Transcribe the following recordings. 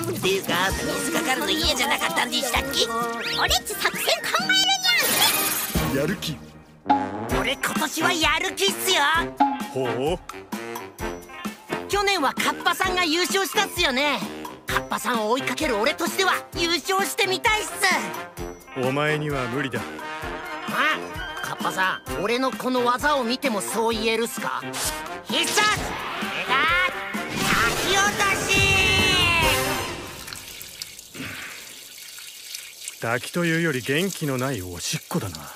っていうか水かかるの嫌じゃなかったんでしたっけ？俺っち作戦考えるにゃやる気。俺今年はやる気っすよ。ほう？去年はカッパさんが優勝したっすよね。カッパさんを追いかける俺としては優勝してみたいっす。お前には無理だ。あ？カッパさん俺のこの技を見てもそう言えるっすか？必殺滝というより元気のないおしっこだな。のか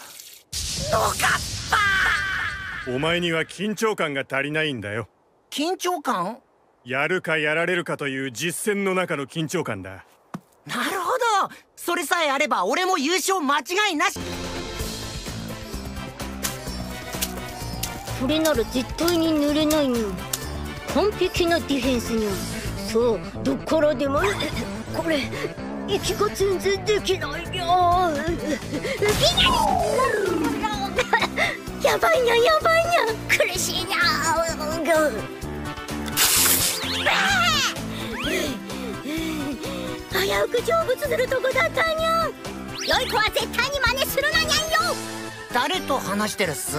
っお前には緊張感が足りないんだよ。ぱ緊張感？やるかやられるかという実戦の中の緊張感だ。なるほど。それさえあれば俺も優勝間違いなし。これなら絶対に濡れないにゃ完璧なディフェンスに。ゃそうどっからでも。これ息が全然できないにゃやばいにゃやばいにゃ苦しいにゃ危うく成仏するとこだったにゃ良い子は絶対に真似するなにゃん。よ誰と話してるっす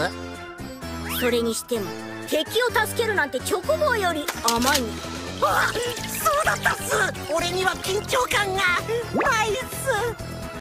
それにしても敵を助けるなん。てチョコボーより甘いにあそうだったっす。俺には緊張感が。ないっす